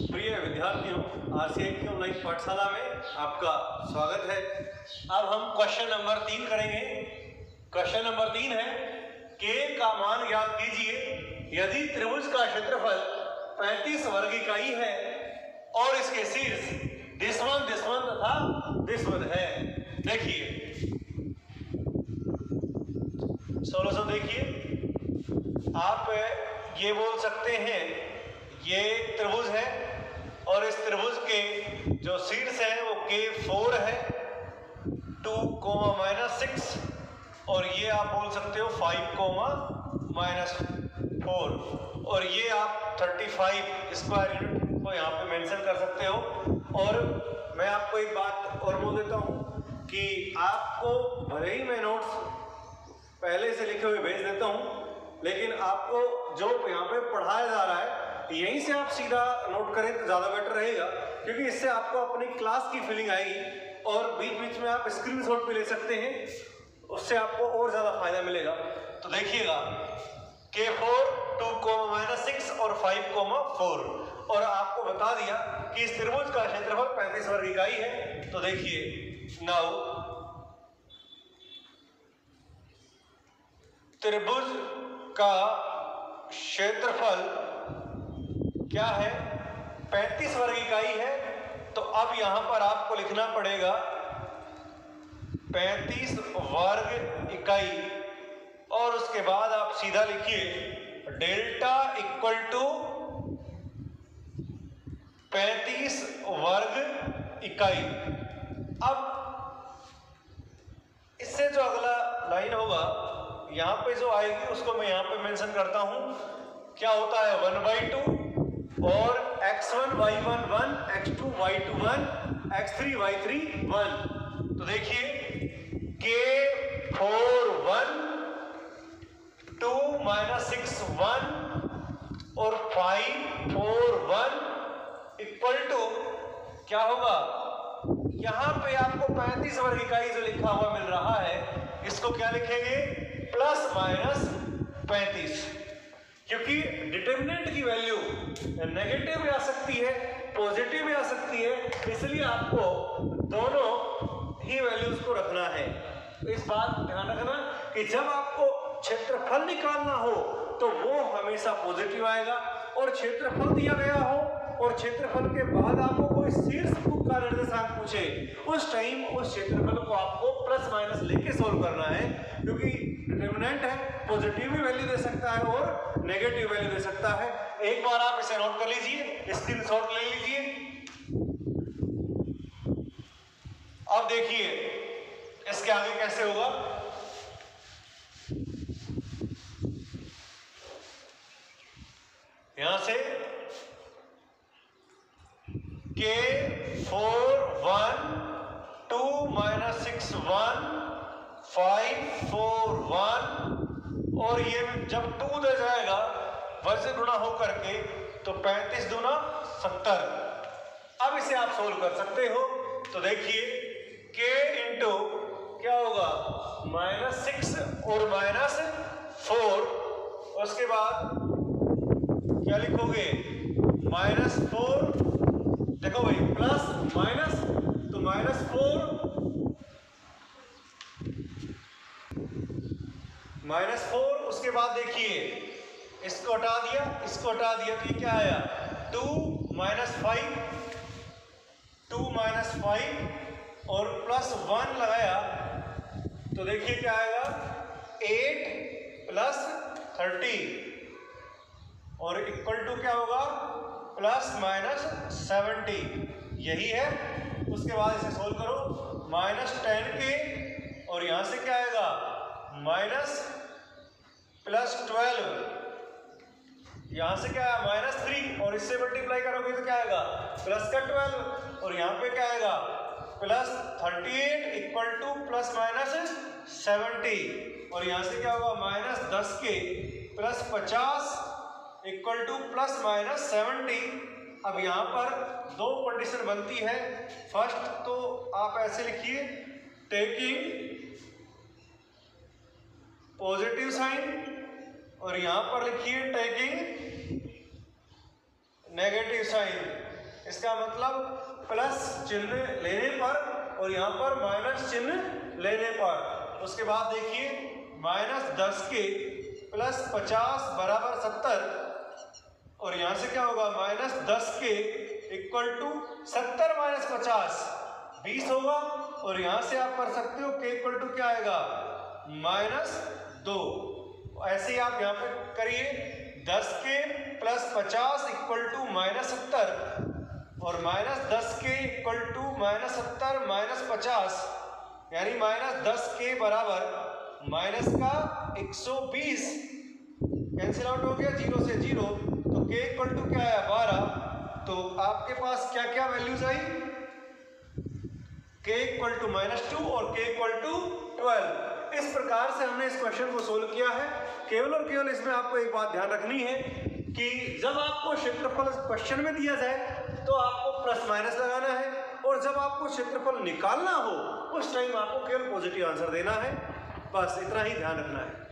प्रिय विद्यार्थियों की ऑनलाइन पाठशाला में आपका स्वागत है। अब हम क्वेश्चन नंबर तीन करेंगे। क्वेश्चन नंबर तीन है के का मान ज्ञात कीजिए। यदि त्रिभुज का क्षेत्रफल 35 वर्ग इकाई है और इसके शीर्ष दिशवन दिशवन तथा दिशवन है। देखिए। सोलह देखिए। आप ये बोल सकते हैं, ये त्रिभुज है और इस त्रिभुज के जो शीर्ष है, वो के फोर है टू कोमा माइनस सिक्स और ये आप बोल सकते हो फाइव कोमा माइनस फोर और ये आप थर्टी फाइव स्क्वायर यूनिट को यहाँ पे मेंशन कर सकते हो। और मैं आपको एक बात और बोल देता हूँ कि आपको भले ही मैं नोट्स पहले से लिखे हुए भेज देता हूँ, लेकिन आपको जो यहाँ पे पढ़ाया जा रहा है, यहीं से आप सीधा नोट करें तो ज़्यादा बेटर रहेगा, क्योंकि इससे आपको अपनी क्लास की फीलिंग आएगी और बीच बीच में आप स्क्रीन शॉट भी ले सकते हैं, उससे आपको और ज़्यादा फ़ायदा मिलेगा। तो देखिएगा k four two comma minus six और फाइव कोमा फोर और आपको बता दिया कि इस त्रिभुज का क्षेत्रफल पैंतीस वर्ग इकाई है। तो देखिए नाउ त्रिभुज का क्षेत्रफल क्या है? 35 वर्ग इकाई है तो अब यहाँ पर आपको लिखना पड़ेगा 35 वर्ग इकाई और उसके बाद आप सीधा लिखिए, डेल्टा इक्वल टू 35 वर्ग इकाई अब इससे जो अगला लाइन होगा यहाँ पे जो आएगी, उसको मैं यहाँ पे मेंशन करता हूँ। क्या होता है? वन बाई टू और x1 y1 1 x2 y2 1 x3 y3 1 तो देखिए k four one, two minus six one और five four one equal to क्या होगा? यहाँ पे आपको 35 वर्ग इकाई जो लिखा हुआ मिल रहा है, इसको क्या लिखेंगे? प्लस माइनस पैंतीस। क्योंकि डिटर्मिनेंट की वैल्यू नेगेटिव भी आ सकती है, पॉजिटिव भी आ सकती है, इसलिए आपको दोनों ही वैल्यूज़ को रखना है। तो इस बात ध्यान रखना कि जब आपको क्षेत्रफल निकालना हो तो वो हमेशा पॉजिटिव आएगा। और क्षेत्रफल दिया गया हो, और क्षेत्रफल के बाद आपको कोई शीर्ष का निर्देशांक पूछे, उस टाइम उस क्षेत्रफल को आपको प्लस माइनस लेके सोल्व करना है, क्योंकि डिटर्मिनेंट है पॉजिटिव भी वैल्यू दे सकता है और नेगेटिव वैल्यू दे सकता है। एक बार आप इसे नोट कर लीजिए स्क्रीन शॉट ले लीजिए। अब देखिए, इसके आगे कैसे होगा? यहाँ से k four one two minus six one five four one और ये जब टू दे जाएगा वन से गुणा हो करके तो पैंतीस दूना सत्तर। अब इसे आप सोल्व कर सकते हो। तो देखिए के इंटू क्या होगा? माइनस सिक्स और माइनस फोर उसके बाद क्या लिखोगे? माइनस फोर देखो भाई प्लस माइनस तो माइनस फोर माइनस फोर, उसके बाद देखिए, इसको हटा दिया, इसको हटा दिया तो ये क्या आया? Two minus five, two minus five, और प्लस वन लगाया तो देखिए क्या आएगा? एट प्लस थर्टी, और इक्वल टू क्या होगा? प्लस माइनस सेवेंटी, यही है। उसके बाद इसे सोल्व करो, माइनस टेन के, और यहाँ से क्या आएगा? Minus plus twelve. यहाँ से क्या है? माइनस थ्री, और इससे मल्टीप्लाई करोगे तो क्या आएगा? प्लस का ट्वेल्व, और यहाँ पे क्या आएगा? Plus thirty eight equal to plus minus seventy और यहाँ से क्या होगा? माइनस दस के। प्लस पचास equal to plus minus seventy अब यहाँ पर दो कंडीशन बनती है। फ़र्स्ट तो आप ऐसे लिखिए टेकिंग पॉजिटिव साइन और यहाँ पर लिखिए टेकिंग नेगेटिव साइन। इसका मतलब प्लस चिन्ह लेने पर और यहाँ पर माइनस चिन्ह लेने पर। उसके बाद देखिए, माइनस दस के प्लस पचास बराबर सत्तर। और यहाँ से क्या होगा? माइनस दस के इक्वल टू सत्तर माइनस पचास। बीस होगा और यहाँ से आप कर सकते हो के इक्वल टू क्या आएगा? माइनस दो। ऐसे ही आप यहाँ पे करिए, दस के प्लस पचास इक्वल टू माइनस सत्तर। और माइनस दस के इक्वल टू माइनस सत्तर माइनस पचास, यानी माइनस दस के बराबर माइनस का 120 कैंसिल आउट हो गया ज़ीरो से ज़ीरो। तो के इक्वल टू क्या आया? बारह। तो आपके पास क्या क्या वैल्यूज़ आई? के इक्वल टू माइनस टू और के इक्वल टू ट्वेल्व इस प्रकार से हमने इस क्वेश्चन को सोल्व किया है। केवल और केवल इसमें आपको एक बात ध्यान रखनी है कि जब आपको क्षेत्रफल क्वेश्चन में दिया जाए तो आपको प्लस माइनस लगाना है और जब आपको क्षेत्रफल निकालना हो, उस टाइम आपको केवल पॉजिटिव आंसर देना है। बस इतना ही ध्यान रखना है।